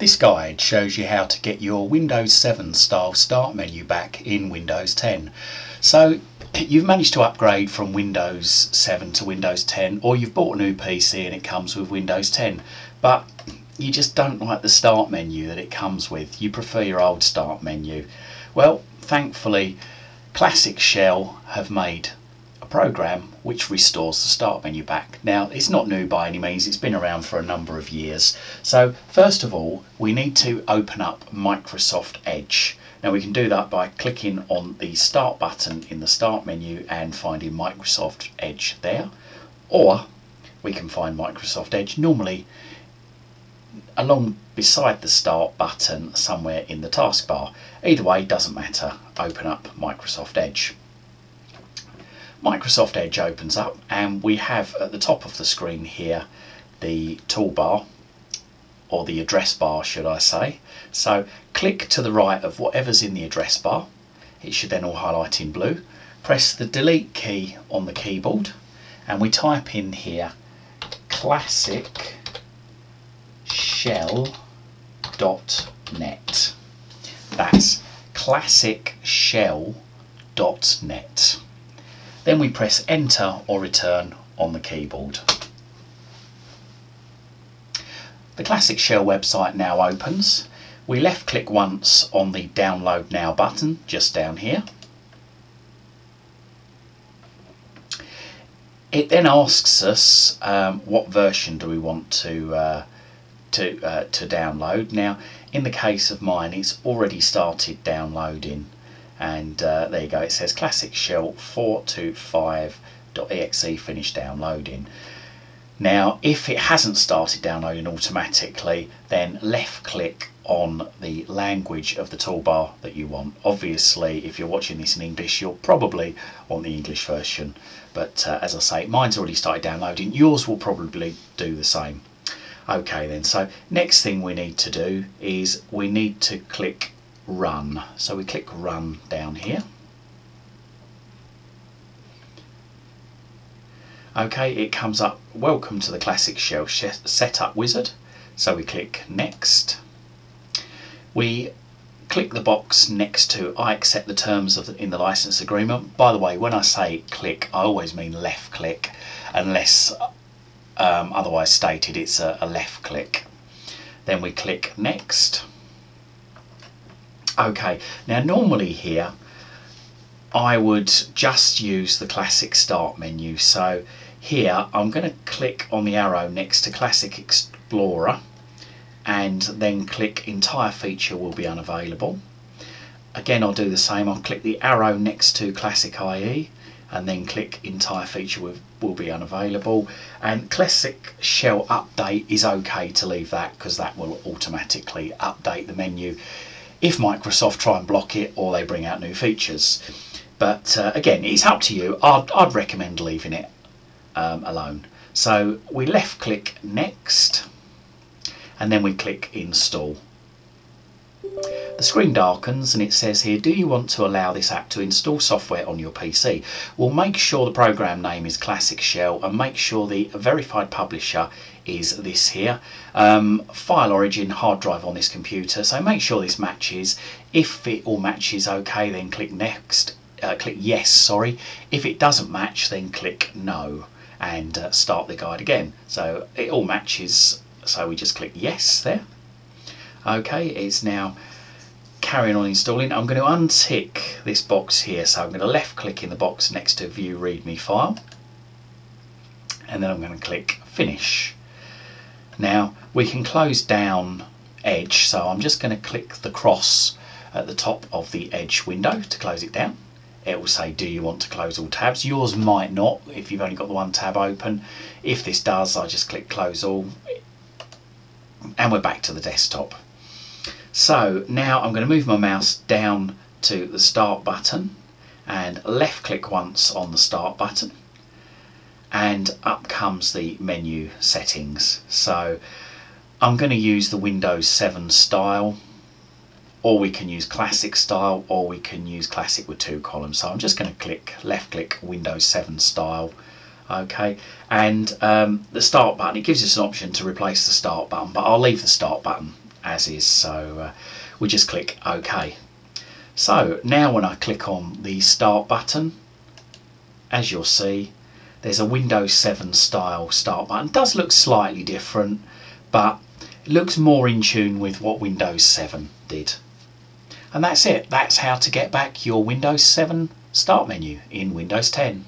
This guide shows you how to get your Windows 7 style start menu back in Windows 10. So you've managed to upgrade from Windows 7 to Windows 10 or you've bought a new PC and it comes with Windows 10 but you just don't like the start menu that it comes with. You prefer your old start menu. Well thankfully Classic Shell have made program which restores the start menu back. Now it's not new by any means, it's been around for a number of years. So first of all we need to open up Microsoft Edge. Now we can do that by clicking on the start button in the start menu and finding Microsoft Edge there or we can find Microsoft Edge normally along beside the start button somewhere in the taskbar. Either way doesn't matter, open up Microsoft Edge. Microsoft Edge opens up and we have at the top of the screen here the toolbar or the address bar should I say. So click to the right of whatever's in the address bar. It should then all highlight in blue. Press the delete key on the keyboard and we type in here classic shell.net. That's classicshell.net. Then we press enter or return on the keyboard. The Classic Shell website now opens. We left click once on the download now button just down here. It then asks us um, what version do we want to uh, to uh, to download. Now in the case of mine it's already started downloading and uh, there you go. It says classic shell 425.exe finished downloading. Now if it hasn't started downloading automatically then left click on the language of the toolbar that you want. Obviously if you're watching this in English you'll probably want the English version. But uh, as I say mine's already started downloading. Yours will probably do the same. Okay then. So next thing we need to do is we need to click run. So we click run down here. Okay, it comes up, welcome to the Classic Shell Setup Wizard. So we click next. We click the box next to I accept the terms of the, in the license agreement. By the way, when I say click, I always mean left click, unless um, otherwise stated, it's a, a left click. Then we click next. Okay, now normally here I would just use the classic start menu. So here I'm going to click on the arrow next to Classic Explorer and then click entire feature will be unavailable. Again I'll do the same, I'll click the arrow next to Classic IE and then click entire feature will, be unavailable and Classic Shell Update is okay to leave that because that will automatically update the menu if Microsoft try and block it or they bring out new features. But uh, again, it's up to you. I'd, I'd recommend leaving it um, alone. So we left click next and then we click install. The screen darkens and it says here, do you want to allow this app to install software on your PC? Well, make sure the program name is Classic Shell and make sure the verified publisher is this here. Um, file origin, hard drive on this computer, so make sure this matches. If it all matches okay, then click next, uh, click yes, sorry. If it doesn't match, then click no and uh, start the guide again. So it all matches, so we just click yes there. Okay, it's now carrying on installing. I'm going to untick this box here. So I'm going to left click in the box next to view readme file. And then I'm going to click finish. Now we can close down Edge. So I'm just going to click the cross at the top of the Edge window to close it down. It will say, do you want to close all tabs? Yours might not if you've only got the one tab open. If this does, I just click close all and we're back to the desktop. So now I'm going to move my mouse down to the start button and left click once on the start button and up comes the menu settings. So I'm going to use the Windows 7 style or we can use classic style or we can use classic with two columns. So I'm just going to click left click Windows 7 style okay and um, the start button it gives us an option to replace the start button but I'll leave the start button as is so uh, we just click OK. So now when I click on the start button as you'll see there's a Windows 7 style start button. It does look slightly different but it looks more in tune with what Windows 7 did. And that's it. That's how to get back your Windows 7 start menu in Windows 10.